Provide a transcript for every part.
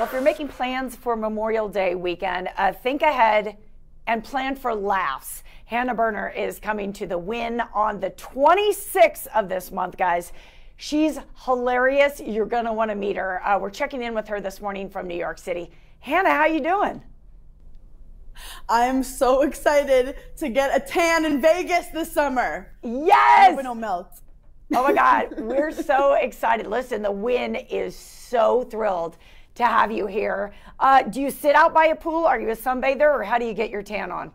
Well, if you're making plans for Memorial Day weekend, uh, think ahead and plan for laughs. Hannah Berner is coming to the Wynn on the 26th of this month, guys. She's hilarious. You're going to want to meet her. Uh, we're checking in with her this morning from New York City. Hannah, how are you doing? I'm so excited to get a tan in Vegas this summer. Yes. I don't melt. Oh my God, we're so excited. Listen, the Wynn is so thrilled to have you here. Uh, do you sit out by a pool? Are you a sunbather, or how do you get your tan on?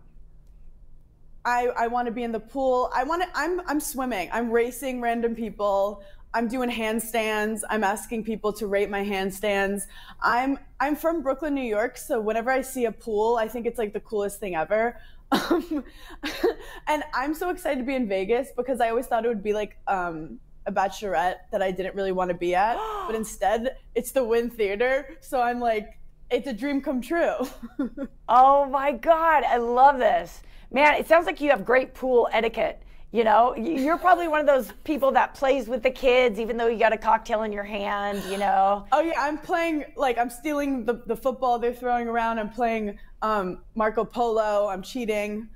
I, I want to be in the pool. I want to. I'm I'm swimming. I'm racing random people. I'm doing handstands. I'm asking people to rate my handstands. I'm I'm from Brooklyn, New York, so whenever I see a pool, I think it's like the coolest thing ever. Um, and I'm so excited to be in Vegas because I always thought it would be like um, a bachelorette that I didn't really want to be at, but instead it's the Wynn Theater. So I'm like, it's a dream come true. oh my God, I love this. Man, it sounds like you have great pool etiquette. You know, you're probably one of those people that plays with the kids, even though you got a cocktail in your hand, you know? Oh, yeah, I'm playing, like, I'm stealing the, the football they're throwing around. I'm playing um, Marco Polo. I'm cheating.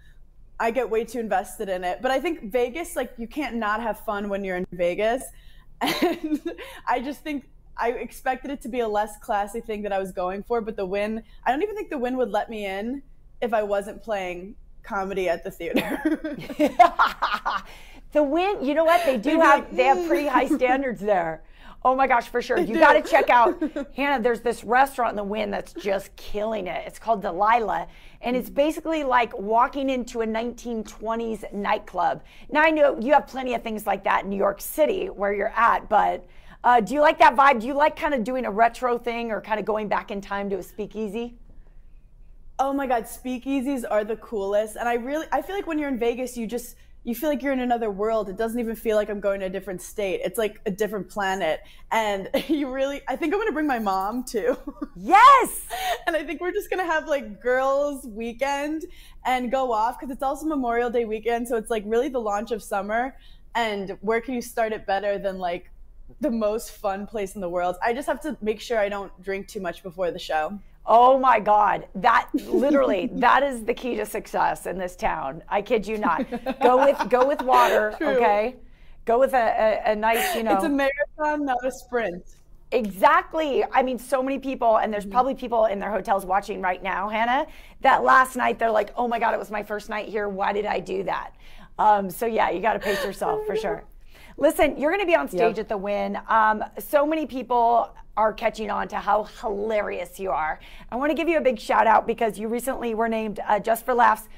I get way too invested in it. But I think Vegas, like, you can't not have fun when you're in Vegas. And I just think I expected it to be a less classy thing that I was going for. But the Wynn, I don't even think the Wynn would let me in if I wasn't playing comedy at the theater. the Wynn, you know what? They do have, like, they have pretty high mm. standards there. Oh my gosh, for sure. You got to check out Hannah. There's this restaurant in the Wynn that's just killing it. It's called Delilah, and it's basically like walking into a 1920s nightclub. Now I know you have plenty of things like that in New York City where you're at, but uh, do you like that vibe? Do you like kind of doing a retro thing or kind of going back in time to a speakeasy? Oh my God, speakeasies are the coolest, and I really I feel like when you're in Vegas, you just you feel like you're in another world. It doesn't even feel like I'm going to a different state. It's like a different planet. And you really, I think I'm going to bring my mom too. Yes. and I think we're just going to have like girls' weekend and go off because it's also Memorial Day weekend. So it's like really the launch of summer. And where can you start it better than like the most fun place in the world? I just have to make sure I don't drink too much before the show. Oh my God. That literally, that is the key to success in this town. I kid you not. Go with go with water, True. okay? Go with a, a, a nice, you know. It's a marathon, not a sprint. Exactly. I mean, so many people, and there's mm-hmm. probably people in their hotels watching right now, Hannah, that last night they're like, oh my God, it was my first night here. Why did I do that? Um, so, yeah, you got to pace yourself for sure. Listen, you're going to be on stage yep. at the Wynn. Um, so many people are catching on to how hilarious you are. I want to give you a big shout out because you recently were named uh, Just for Laughs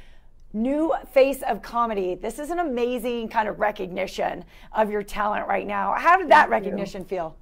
new face of comedy. This is an amazing kind of recognition of your talent right now. How did that Thank recognition you. feel?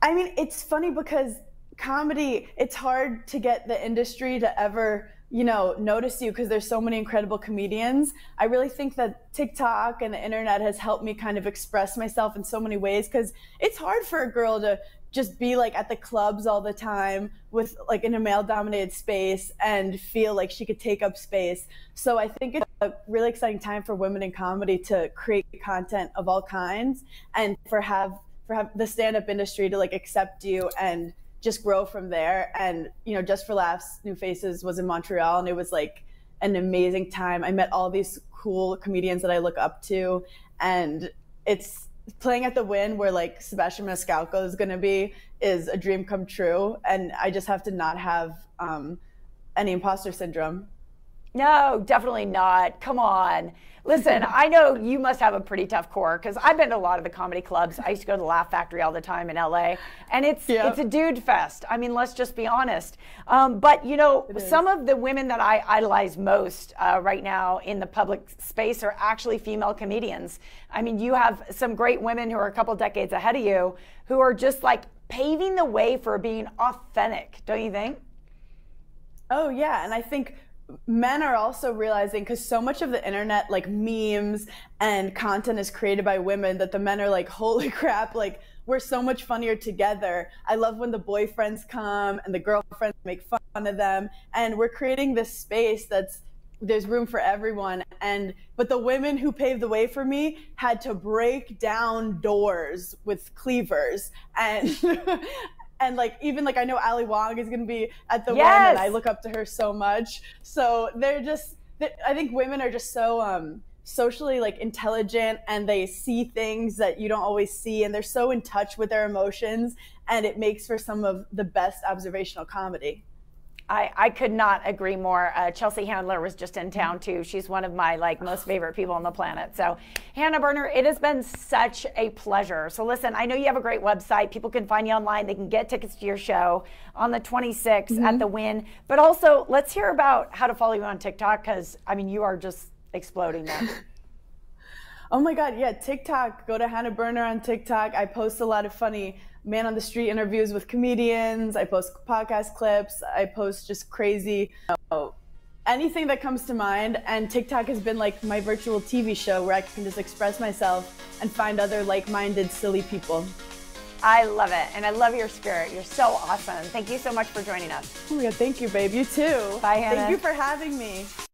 I mean, it's funny because comedy, it's hard to get the industry to ever you know, notice you because there's so many incredible comedians. I really think that TikTok and the internet has helped me kind of express myself in so many ways because it's hard for a girl to just be like at the clubs all the time with like in a male dominated space and feel like she could take up space. So I think it's a really exciting time for women in comedy to create content of all kinds and for have for have the stand up industry to like accept you and just grow from there. And, you know, Just for Laughs, New Faces was in Montreal and it was like an amazing time. I met all these cool comedians that I look up to. And it's playing at the Wynn where like Sebastian Maniscalco is going to be is a dream come true. And I just have to not have um, any imposter syndrome. No, definitely not. Come on. Listen, I know you must have a pretty tough core because I've been to a lot of the comedy clubs. I used to go to the Laugh Factory all the time in LA, and it's yep. it's a dude fest. I mean, let's just be honest. Um, but you know, some of the women that I idolize most uh, right now in the public space are actually female comedians. I mean, you have some great women who are a couple decades ahead of you who are just like paving the way for being authentic. Don't you think? Oh yeah, and I think men are also realizing because so much of the internet like memes and content is created by women that the men are like holy crap like we're so much funnier together. I love when the boyfriends come and the girlfriends make fun of them. And we're creating this space that's there's room for everyone. And but the women who paved the way for me had to break down doors with cleavers. And and like even like I know Ali Wong is gonna be at the Yes. Wynn, and I look up to her so much. So they're just, they- I think women are just so um, socially like intelligent, and they see things that you don't always see, and they're so in touch with their emotions, and it makes for some of the best observational comedy. I, I could not agree more. Uh, Chelsea Handler was just in town too. She's one of my like most favorite people on the planet. So, Hannah Berner, it has been such a pleasure. So, listen, I know you have a great website. People can find you online. They can get tickets to your show on the 26th at the Wynn. But also, let's hear about how to follow you on TikTok because I mean, you are just exploding there. Oh my God, yeah, TikTok. Go to Hannah Berner on TikTok. I post a lot of funny man on the street interviews with comedians. I post podcast clips. I post just crazy, you know, anything that comes to mind. And TikTok has been like my virtual TV show where I can just express myself and find other like minded, silly people. I love it. And I love your spirit. You're so awesome. Thank you so much for joining us. Oh my God, thank you, babe. You too. Bye, Hannah. Thank you for having me.